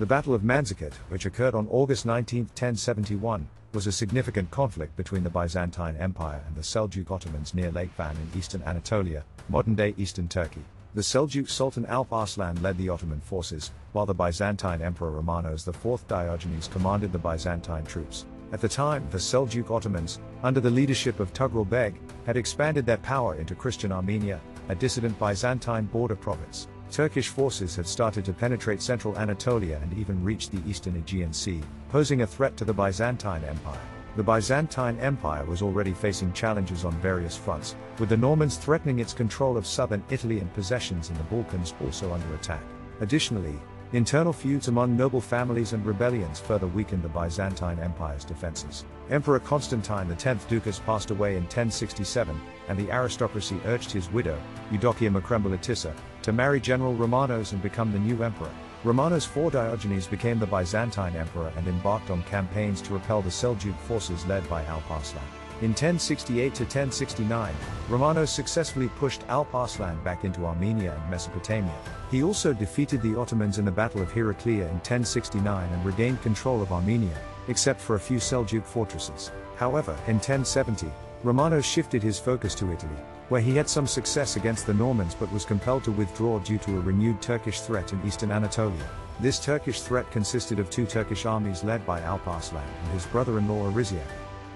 The Battle of Manzikert, which occurred on August 19, 1071, was a significant conflict between the Byzantine Empire and the Seljuk Ottomans near Lake Van in eastern Anatolia, modern-day eastern Turkey. The Seljuk Sultan Alp Arslan led the Ottoman forces, while the Byzantine Emperor Romanos IV Diogenes commanded the Byzantine troops. At the time, the Seljuk Ottomans, under the leadership of Tughril Beg, had expanded their power into Christian Armenia, a dissident Byzantine border province. Turkish forces had started to penetrate central Anatolia and even reached the eastern Aegean Sea, posing a threat to the Byzantine Empire. The Byzantine Empire was already facing challenges on various fronts, with the Normans threatening its control of southern Italy and possessions in the Balkans also under attack. Additionally, internal feuds among noble families and rebellions further weakened the Byzantine Empire's defenses. Emperor Constantine X Ducas passed away in 1067, and the aristocracy urged his widow, Eudokia Macrembolitissa, to marry General Romanos and become the new emperor. Romanos IV Diogenes became the Byzantine emperor and embarked on campaigns to repel the Seljuk forces led by Alp Arslan. In 1068 to 1069, Romanos successfully pushed Alp Arslan back into Armenia and Mesopotamia. He also defeated the Ottomans in the Battle of Heraclea in 1069 and regained control of Armenia, except for a few Seljuk fortresses. However, in 1070, Romanos shifted his focus to Italy, where he had some success against the Normans but was compelled to withdraw due to a renewed Turkish threat in eastern Anatolia. This Turkish threat consisted of two Turkish armies led by Alp Arslan and his brother-in-law Ariziak.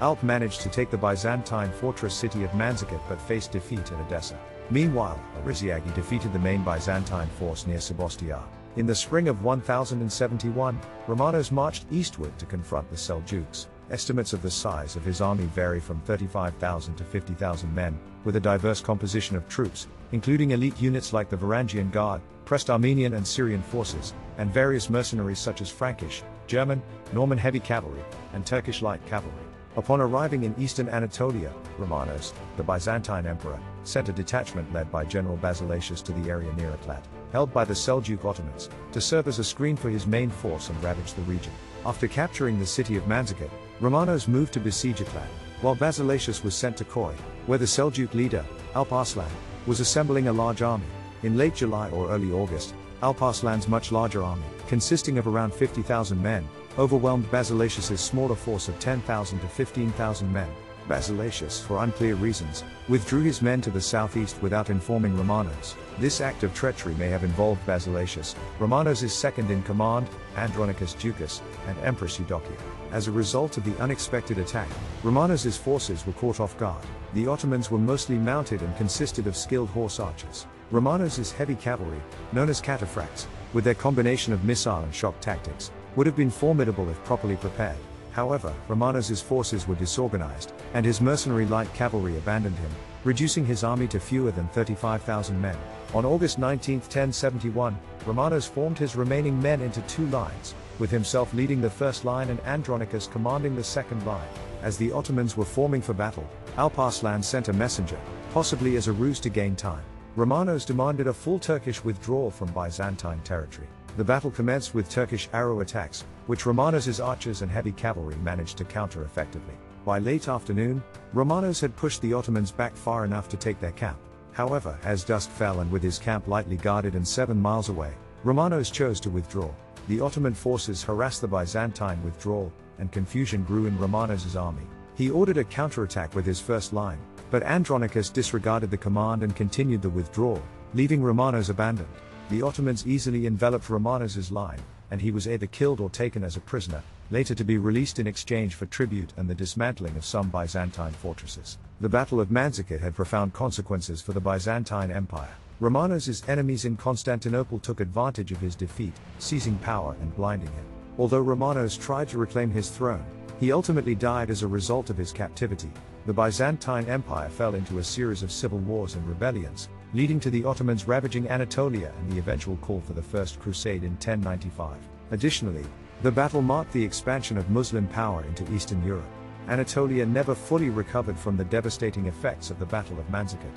Alp managed to take the Byzantine fortress city of Manzikert but faced defeat at Edessa. Meanwhile, Ariziagi defeated the main Byzantine force near Sebastia. In the spring of 1071, Romanos marched eastward to confront the Seljuks. Estimates of the size of his army vary from 35,000 to 50,000 men, with a diverse composition of troops, including elite units like the Varangian Guard, pressed Armenian and Syrian forces, and various mercenaries such as Frankish, German, Norman heavy cavalry, and Turkish light cavalry. Upon arriving in eastern Anatolia, Romanos, the Byzantine emperor, sent a detachment led by General Basilacius to the area near Eklat, held by the Seljuk Ottomans, to serve as a screen for his main force and ravage the region. After capturing the city of Manzikert, Romanos moved to besiege Eklat, while Basilacius was sent to Koi, where the Seljuk leader, Alp Arslan, was assembling a large army. In late July or early August, Alp Arslan's much larger army, consisting of around 50,000 men, overwhelmed Basilacius's smaller force of 10,000 to 15,000 men. Basilacius, for unclear reasons, withdrew his men to the southeast without informing Romanos. This act of treachery may have involved Basilacius, Romanos' second in command, Andronicus Ducas, and Empress Eudokia. As a result of the unexpected attack, Romanos' forces were caught off guard. The Ottomans were mostly mounted and consisted of skilled horse archers. Romanos' heavy cavalry, known as cataphracts, with their combination of missile and shock tactics, would have been formidable if properly prepared. However, Romanos' forces were disorganized, and his mercenary light cavalry abandoned him, reducing his army to fewer than 35,000 men. On August 19, 1071, Romanos formed his remaining men into two lines, with himself leading the first line and Andronicus commanding the second line. As the Ottomans were forming for battle, Alp Arslan sent a messenger, possibly as a ruse to gain time. Romanos demanded a full Turkish withdrawal from Byzantine territory. The battle commenced with Turkish arrow attacks, which Romanos' archers and heavy cavalry managed to counter effectively. By late afternoon, Romanos had pushed the Ottomans back far enough to take their camp. However, as dusk fell and with his camp lightly guarded and seven miles away, Romanos chose to withdraw. The Ottoman forces harassed the Byzantine withdrawal, and confusion grew in Romanos' army. He ordered a counterattack with his first line, but Andronicus disregarded the command and continued the withdrawal, leaving Romanos abandoned. The Ottomans easily enveloped Romanos' line, and he was either killed or taken as a prisoner, later to be released in exchange for tribute and the dismantling of some Byzantine fortresses. The Battle of Manzikert had profound consequences for the Byzantine Empire. Romanos' enemies in Constantinople took advantage of his defeat, seizing power and blinding him. Although Romanos tried to reclaim his throne, he ultimately died as a result of his captivity. The Byzantine Empire fell into a series of civil wars and rebellions, leading to the Ottomans ravaging Anatolia and the eventual call for the First Crusade in 1095. Additionally, the battle marked the expansion of Muslim power into Eastern Europe. Anatolia never fully recovered from the devastating effects of the Battle of Manzikert.